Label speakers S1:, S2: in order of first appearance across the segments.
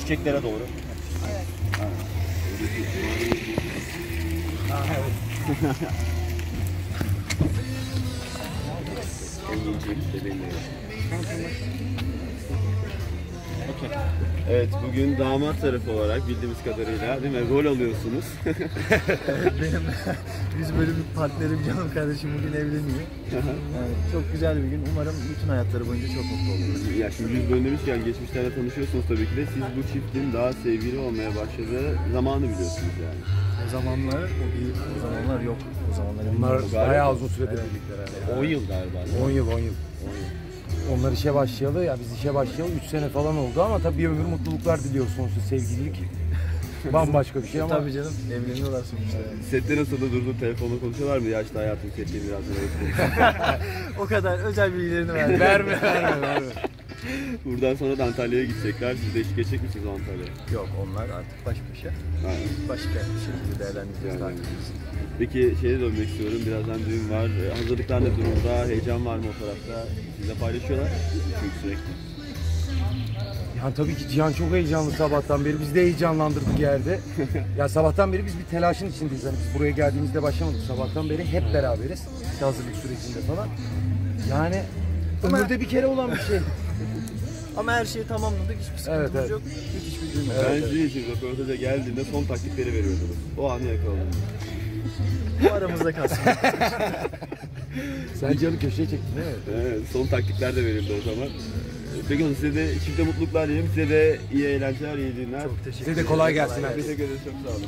S1: Çiçeklere doğru. Evet bugün damat tarafı olarak bildiğimiz kadarıyla değil mi? Rol alıyorsunuz.
S2: Benim biz bölüm partnerim canım kardeşim bugün evleniyor. Yani çok güzel bir gün. Umarım bütün hayatları boyunca çok mutlu olurlar.
S1: ya şimdi yüz bölüm demişken geçmişlerle tanışıyorsunuz tabii ki de siz bu çiftin daha sevgili olmaya başladığı zamanı biliyorsunuz yani.
S2: O zamanlar o, bir, o zamanlar yok. O zamanlar
S1: Galiba-
S3: bayağı uzun süredir birlikteler. yani.
S1: 10 yıl galiba.
S3: 10 yıl 10 yıl. Onlar işe başlayalı ya biz işe başlayalı 3 sene falan oldu ama tabii bir ömür mutluluklar diliyoruz sonsuz sevgililik. Bambaşka bir şey ama
S2: Tabii canım evleniyorlar sonuçta. yani.
S1: Sette nasıl da durduğu telefonla konuşuyorlar mı? Yaşlı hayatım sette biraz.
S2: O kadar özel bilgilerini verdim.
S3: verme verme verme.
S1: Buradan sonra da Antalya'ya gidecekler. Siz de eşlik edecek misiniz Antalya'ya?
S2: Yok onlar artık baş başa.
S1: Aynen.
S2: Başka bir şekilde değerlendireceğiz.
S1: Yani. Peki şeye dönmek istiyorum. Birazdan düğün var. Ee, Hazırlıklar ne durumda? Heyecan var mı o tarafta? Sizle paylaşıyorlar. Çünkü sürekli.
S3: Yani tabii ki Cihan çok heyecanlı sabahtan beri. Biz de heyecanlandırdık yerde. ya sabahtan beri biz bir telaşın içindeyiz. Hani biz buraya geldiğimizde başlamadık. Sabahtan beri hep beraberiz. İşte hazırlık sürecinde falan. Yani
S2: Ama-
S3: ömürde bir kere olan bir şey.
S2: Ama her şeyi tamamladık. Hiçbir sıkıntımız
S3: Evet, evet.
S2: yok. Müthiş bir düğün.
S1: ben sizin için röportaja geldiğinde son taktikleri veriyordunuz. O anı yakaladım.
S2: Bu aramızda kalsın.
S3: Sen Cihan'ı köşeye çektin değil mi?
S1: Evet, son taktikler de verildi o zaman. Peki o zaman size de çifte mutluluklar diyeyim. Size de iyi eğlenceler, iyi günler.
S2: Çok teşekkür
S3: Size de
S2: ederim.
S3: kolay gelsin. herkese.
S1: Teşekkür ederiz. Çok sağ olun.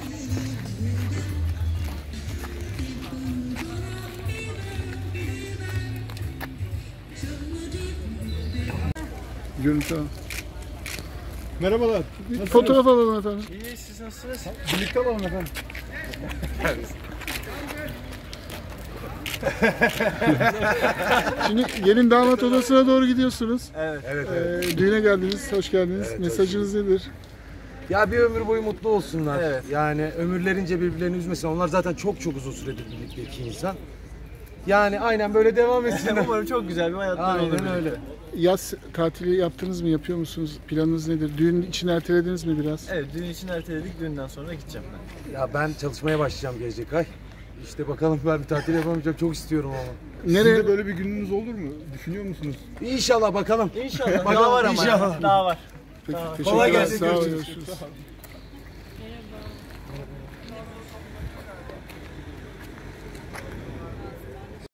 S4: Görüntü al. Merhabalar. Bir fotoğraf alalım efendim.
S2: İyi siz nasılsınız?
S4: Birlikte alalım efendim. Şimdi gelin damat odasına doğru gidiyorsunuz.
S2: Evet.
S3: Evet
S4: Ee, düğüne geldiniz, hoş geldiniz.
S3: Evet, hoş
S4: Mesajınız nedir?
S3: Ya bir ömür boyu mutlu olsunlar.
S2: Evet.
S3: Yani ömürlerince birbirlerini üzmesin. Onlar zaten çok çok uzun süredir birlikte iki insan. Yani aynen böyle devam etsinler.
S2: Umarım çok güzel bir hayatları olur.
S3: aynen öyle.
S4: Yaz tatili yaptınız mı, yapıyor musunuz? Planınız nedir? Düğün için ertelediniz mi biraz?
S2: Evet düğün için erteledik. Düğünden sonra gideceğim ben.
S3: Ya ben çalışmaya başlayacağım gelecek ay. İşte bakalım ben bir tatil yapamayacağım. Çok istiyorum ama.
S4: Nereye?
S5: böyle bir gününüz olur mu? Düşünüyor musunuz?
S3: İnşallah bakalım.
S2: İnşallah.
S3: Bakalım,
S2: daha var ama.
S3: inşallah.
S2: Daha var.
S4: Peki,
S2: Tamam.
S4: teşekkürler.
S3: Kolay gelsin,
S4: Sağ olun,
S3: görüşürüz.
S4: görüşürüz.